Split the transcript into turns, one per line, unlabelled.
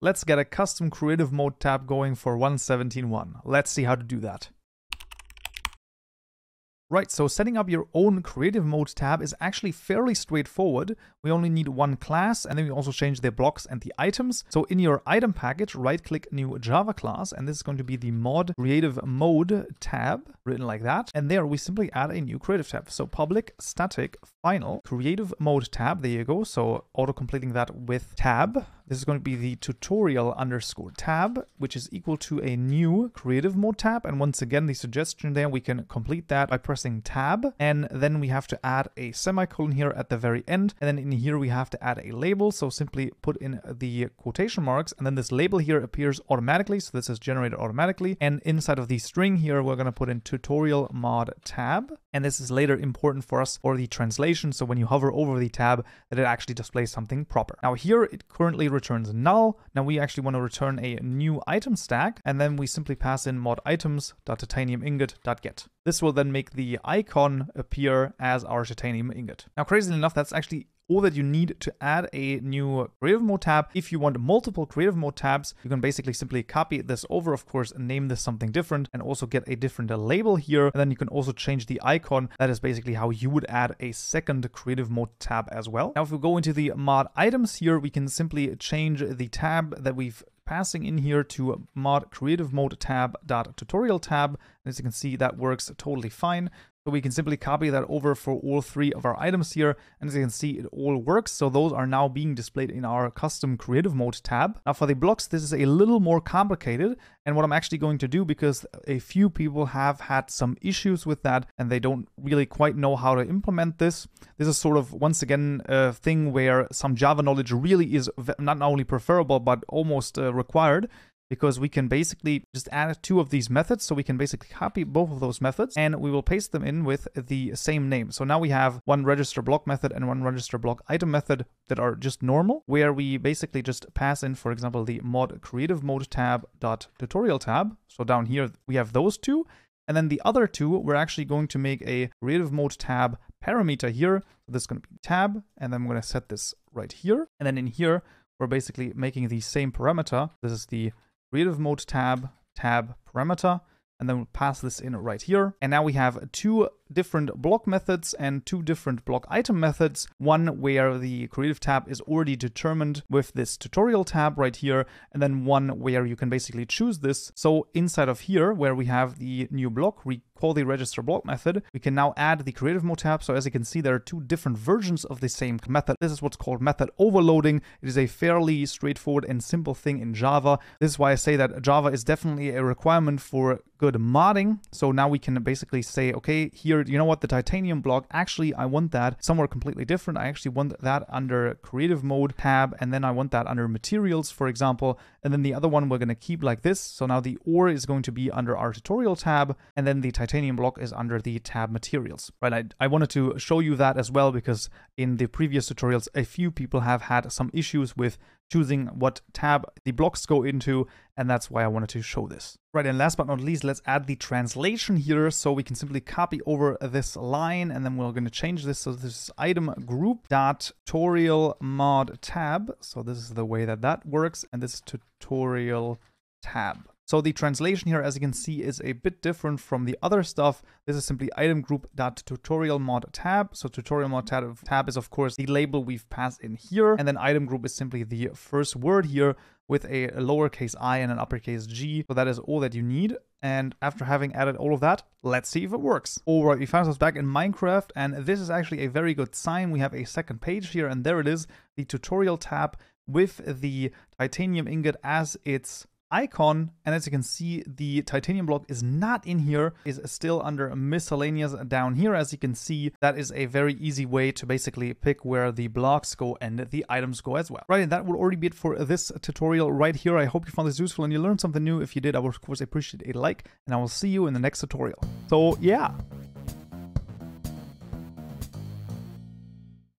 let's get a custom creative mode tab going for 117.1. Let's see how to do that. Right, so setting up your own creative mode tab is actually fairly straightforward. We only need one class and then we also change the blocks and the items. So in your item package, right click new Java class and this is going to be the mod creative mode tab written like that. And there we simply add a new creative tab. So public static final creative mode tab. There you go. So auto completing that with tab. This is going to be the tutorial underscore tab, which is equal to a new creative mode tab. And once again, the suggestion there, we can complete that by pressing tab. And then we have to add a semicolon here at the very end. And then in here, we have to add a label. So simply put in the quotation marks. And then this label here appears automatically. So this is generated automatically. And inside of the string here, we're going to put in tutorial mod tab. And this is later important for us for the translation. So when you hover over the tab, that it actually displays something proper. Now here, it currently returns null. Now we actually want to return a new item stack, and then we simply pass in mod items.titaniumingot.get. This will then make the icon appear as our titanium ingot. Now, crazily enough, that's actually all that you need to add a new creative mode tab. If you want multiple creative mode tabs, you can basically simply copy this over, of course, and name this something different and also get a different label here. And then you can also change the icon. That is basically how you would add a second creative mode tab as well. Now, if we go into the mod items here, we can simply change the tab that we've passing in here to mod creative mode tab dot tutorial tab. As you can see, that works totally fine. So we can simply copy that over for all three of our items here. And as you can see, it all works. So those are now being displayed in our custom creative mode tab. Now for the blocks, this is a little more complicated. And what I'm actually going to do, because a few people have had some issues with that and they don't really quite know how to implement this. This is sort of, once again, a thing where some Java knowledge really is not only preferable, but almost uh, required because we can basically just add two of these methods. So we can basically copy both of those methods and we will paste them in with the same name. So now we have one register block method and one register block item method that are just normal, where we basically just pass in, for example, the mod creative mode tab dot tutorial tab. So down here we have those two. And then the other two, we're actually going to make a creative mode tab parameter here. So this is going to be tab, and then I'm going to set this right here. And then in here, we're basically making the same parameter. This is the creative mode tab, tab parameter, and then we'll pass this in right here. And now we have two different block methods and two different block item methods. One where the creative tab is already determined with this tutorial tab right here, and then one where you can basically choose this. So inside of here, where we have the new block, we call the register block method, we can now add the creative mode tab. So as you can see, there are two different versions of the same method. This is what's called method overloading. It is a fairly straightforward and simple thing in Java. This is why I say that Java is definitely a requirement for good modding. So now we can basically say, okay, here here, you know what, the titanium block, actually, I want that somewhere completely different. I actually want that under creative mode tab, and then I want that under materials, for example. And then the other one we're going to keep like this. So now the ore is going to be under our tutorial tab, and then the titanium block is under the tab materials, right? I, I wanted to show you that as well, because in the previous tutorials, a few people have had some issues with choosing what tab the blocks go into, and that's why I wanted to show this. Right, and last but not least, let's add the translation here, so we can simply copy over this line, and then we're going to change this, so this is item group dot tutorial mod tab, so this is the way that that works, and this is tutorial tab. So the translation here, as you can see, is a bit different from the other stuff. This is simply item group dot tutorial mod tab. So tutorial mod tab, tab is of course the label we've passed in here. And then item group is simply the first word here with a lowercase i and an uppercase g. So that is all that you need. And after having added all of that, let's see if it works. All right, we found ourselves back in Minecraft, and this is actually a very good sign. We have a second page here, and there it is, the tutorial tab with the titanium ingot as its icon and as you can see the titanium block is not in here is still under miscellaneous down here. As you can see that is a very easy way to basically pick where the blocks go and the items go as well. Right and that will already be it for this tutorial right here. I hope you found this useful and you learned something new. If you did i would of course appreciate a like and i will see you in the next tutorial. So yeah